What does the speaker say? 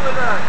চলে যায়